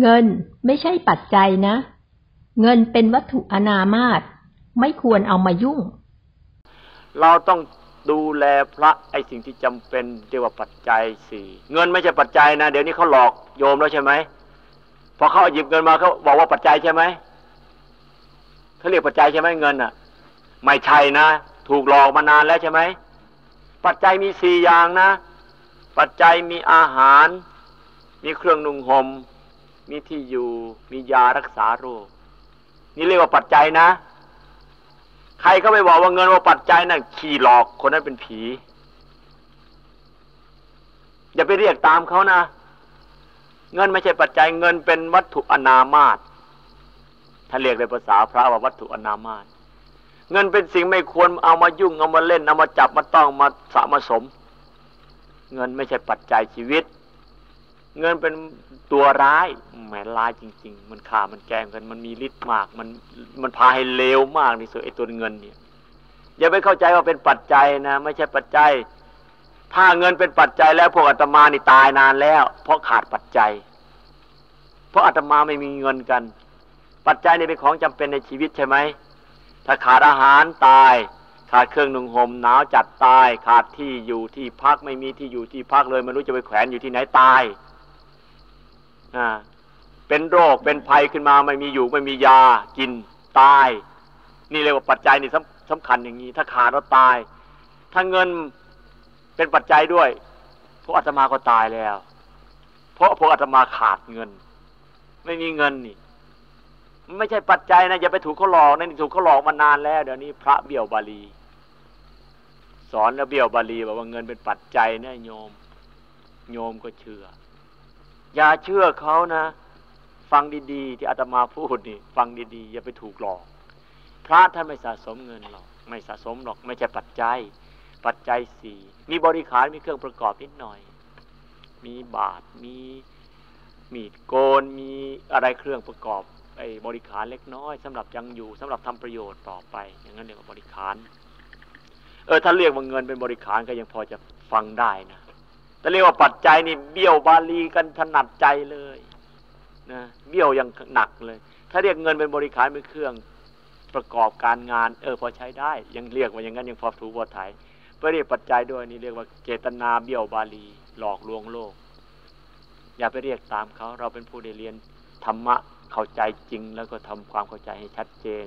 เงินไม่ใช่ปัจจัยนะ เงินเป็นวัตถุอนามาตไม่ควรเอามายุ่ง เราต้องดูแลพระไอสิ่งที่จำเป็นเรียกว่าปัจจัยสี่เงินไม่ใช่ปัจจัยนะเดี๋ยวนี้เขาหลอกโยมแล้วใช่ไหมพอเขาหยิบเงินมาเขาบอกว่าปัจจัยใช่ไหมเขาเรียกปัจจัยใช่ไหมเงินอะ ไม่ใช่นะถูกหลอกมานานแล้วใช่ไหมปัจจัยมีสี่อย่างนะ ปัจจัยมีอาหาร มีเครื่องนุ่งหม่ม มีที่อยู่ มียารักษาโรค นี่เรียกว่าปัจจัยนะ ใครก็ไปบอกว่าเงินว่าปัจจัยนั่นขี่หลอกคนนั้นเป็นผี อย่าไปเรียกตามเขานะ เงินไม่ใช่ปัจจัยเงินเป็นวัตถุอนามาตถ้าเรียกในภาษาพระว่าวัตถุอนามาตเงินเป็นสิ่งไม่ควรเอามายุ่งเอามาเล่นเอามาจับมาต้องมาสะมาสม เงินไม่ใช่ปัจจัยชีวิต เงินเป็นตัวร้ายแหมร้ายจริง ๆ มันฆ่ามันแกงกัน มันมีฤทธิ์มาก มันมันพาให้เลวมากนี่สุดไอ้ตัวเงินเนี่ยอย่าไปเข้าใจว่าเป็นปัจจัยนะ ไม่ใช่ปัจจัย ถ้าเงินเป็นปัจจัยแล้วพวกอาตมานี่ตายนานแล้ว เพราะขาดปัจจัย เพราะอาตมาไม่มีเงินกัน ปัจจัยนี่เป็นของจำเป็นในชีวิตใช่ไหมถ้าขาดอาหารตาย ขาดเครื่องนุ่งห่มหนาวจัดตาย ขาดที่อยู่ที่พักไม่มีที่อยู่ที่พักเลยไม่รู้จะไปแขวนอยู่ที่ไหนตาย เป็นโรคเป็นภัยขึ้นมาไม่มีอยู่ไม่มียากินตาย นี่เรียกว่าปัจจัยนี่สำคัญอย่างนี้ ถ้าขาดแล้วตาย ถ้าเงินเป็นปัจจัยด้วยพวกอาตมาก็ตายแล้ว เพราะพวกอาตมาขาดเงิน ไม่มีเงินนี่ไม่ใช่ปัจจัยนะอย่าไปถูกเขาหลอกนะนี่ถูกเขาหลอกมานานแล้วเดี๋ยวนี้พระเบี้ยวบาลี สอนแล้วเบี้ยวบาลีบอกว่าเงินเป็นปัจจัยนะโยม โยมก็เชื่อ อย่าเชื่อเขานะ ฟังดีๆ ที่อาตมาพูดนี่ ฟังดีๆ อย่าไปถูกหลอก พระท่านไม่สะสมเงินหรอก ไม่สะสมหรอก ไม่ใช่ปัจจัย ปัจจัยสี่มีบริขารมีเครื่องประกอบนิดหน่อย มีบาทมีมีดโกนมีอะไรเครื่องประกอบไอ้บริขารเล็กน้อยสำหรับยังอยู่สำหรับทำประโยชน์ต่อไป อย่างนั้นเรียกว่าบริขารเออถ้าเรียกว่าเงินเป็นบริขารก็ยังพอจะฟังได้นะ เรียกว่าปัจจัยนี่เบี้ยวบาลีกันถนัดใจเลยนะเบี้ยวยังหนักเลย ถ้าเรียกเงินเป็นบริขารเป็นเครื่องประกอบการงานเออพอใช้ได้ ยังเรียกว่าอย่างนั้นยังพอถูกพอไทยเพื่อเรียกปัจจัยด้วยนี่เรียกว่าเจตนาเบี้ยวบาลีหลอกลวงโลก อย่าไปเรียกตามเขาเราเป็นผู้ได้เรียนธรรมะเข้าใจจริง แล้วก็ทำความเข้าใจให้ชัดเจน